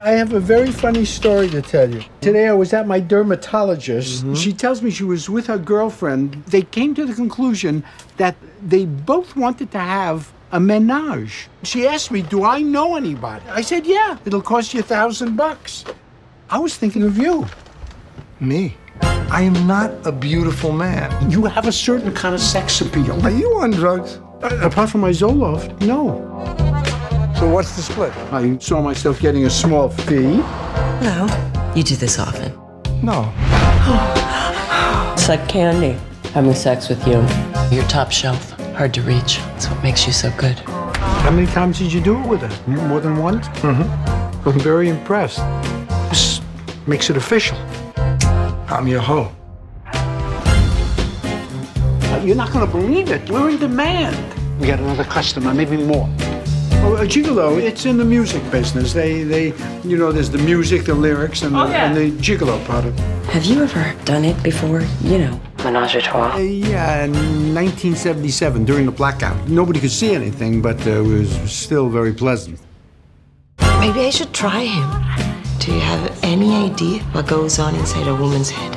I have a very funny story to tell you. Today I was at my dermatologist. She tells me she was with her girlfriend. They came to the conclusion that they both wanted to have a menage. She asked me, Do I know anybody? I said, Yeah, it'll cost you a thousand bucks. I was thinking of you. Me? I am not a beautiful man. You have a certain kind of sex appeal. Are you on drugs? Uh, apart from my Zoloft, no. So what's the split? I saw myself getting a small fee. No. You do this often. No. It's like candy. Having sex with you. You're top shelf. Hard to reach. That's what makes you so good. How many times did you do it with her? More than once? Mm-hmm. I'm very impressed. This makes it official. I'm your hoe. You're not going to believe it. We're in demand. We got another customer, maybe more. Oh, a gigolo, it's in the music business. They, they, you know, there's the music, the lyrics, and the, and the gigolo part of it. Have you ever done it before? You know, menage a trois. Uh, yeah, in 1977, during the blackout. Nobody could see anything, but uh, it was still very pleasant. Maybe I should try him. Do you have any idea what goes on inside a woman's head?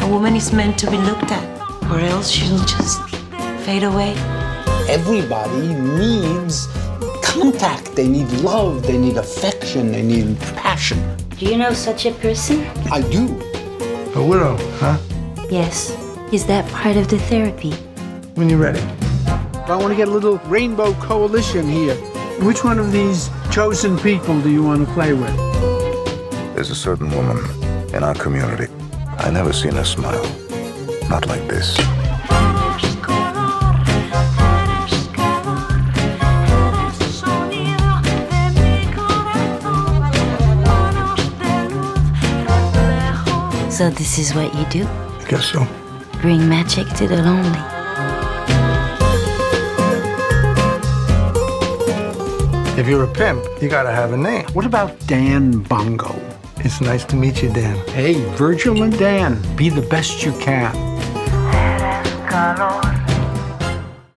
A woman is meant to be looked at, or else she'll just fade away. Everybody needs contact. They need love. They need affection. They need passion. Do you know such a person? I do. A widow, huh? Yes. Is that part of the therapy? When you're ready. I want to get a little rainbow coalition here. Which one of these chosen people do you want to play with? There's a certain woman in our community. I never seen her smile. Not like this. So this is what you do? I guess so. Bring magic to the lonely. If you're a pimp, you gotta have a name. What about Dan Bongo? It's nice to meet you, Dan. Hey, Virgil and Dan, be the best you can. calor